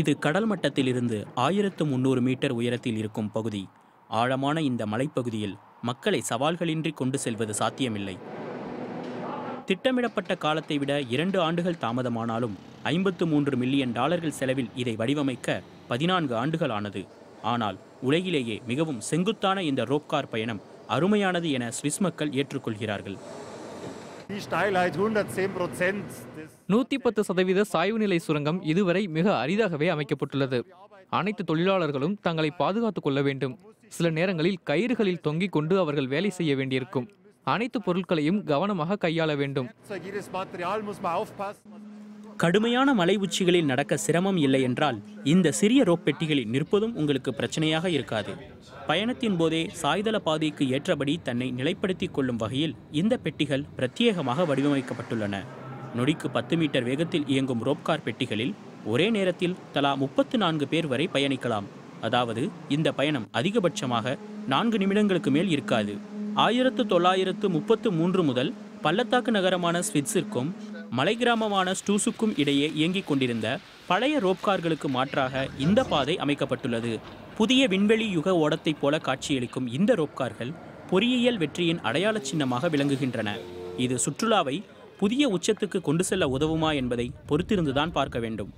இது கடல் மட்டத்திலிருந்து ஆயிரத்து முந்நூறு மீட்டர் உயரத்தில் இருக்கும் பகுதி. ஆழமான இந்த மலைப்பகுதியில் மக்களை சவால்களின்றி கொண்டு செல்வது சாத்தியமில்லை. திட்டமிடப்பட்ட காலத்தை விட இரண்டு ஆண்டுகள் தாமதமானாலும் ஐம்பத்து மூன்று மில்லியன் டாலர்கள் செலவில் இதை வடிவமைக்க பதினான்கு ஆண்டுகள் ஆனது. ஆனால் உலகிலேயே மிகவும் செங்குத்தான இந்த ரோப்கார் பயணம் அருமையானது என சுவிஸ் மக்கள் ஏற்றுக்கொள்கிறார்கள். நூத்தி பத்து சதவீத சாய்வு நிலை சுரங்கம் இதுவரை மிக அரிதாகவே அமைக்கப்பட்டுள்ளது. அனைத்து தொழிலாளர்களும் தங்களை பாதுகாத்துக் கொள்ள வேண்டும். சில நேரங்களில் கயிறுகளில் தொங்கிக் கொண்டு அவர்கள் வேலை செய்ய வேண்டியிருக்கும். அனைத்து பொருட்களையும் கவனமாக கையாள வேண்டும். கடுமையான மலை உச்சிகளில் நடக்க சிரமம் இல்லை என்றால் இந்த சிறிய ரோப் பெட்டிகளில் நிற்பதும் உங்களுக்கு பிரச்சனையாக இருக்காது. பயணத்தின் போதே சாய்தள பாதைக்கு ஏற்றபடி தன்னை நிலைப்படுத்திக் கொள்ளும் வகையில் இந்த பெட்டிகள் பிரத்யேகமாக வடிவமைக்கப்பட்டுள்ளன. நொடிக்கு பத்து மீட்டர் வேகத்தில் இயங்கும் ரோப்கார் பெட்டிகளில் ஒரே நேரத்தில் தலா முப்பத்து நான்கு பேர் வரை பயணிக்கலாம். அதாவது இந்த பயணம் அதிகபட்சமாக நான்கு நிமிடங்களுக்கு மேல் இருக்காது. ஆயிரத்து தொள்ளாயிரத்து முப்பத்து மூன்று முதல் பள்ளத்தாக்கு நகரமான ஸ்விட்ஸிற்கும் மலை கிராமமான ஸ்டூசுக்கும் இடையே இயங்கிக் கொண்டிருந்த பழைய ரோப்கார்களுக்கு மாற்றாக இந்த பாதை அமைக்கப்பட்டுள்ளது. புதிய விண்வெளி யுக ஓடத்தைப் போல காட்சியளிக்கும் இந்த ரோப்கார்கள் பொறியியல் வெற்றியின் அடையாள சின்னமாக விளங்குகின்றன. இது சுற்றுலாவை புதிய உச்சத்துக்கு கொண்டு செல்ல உதவுமா என்பதை பொறுத்திருந்துதான் பார்க்க வேண்டும்.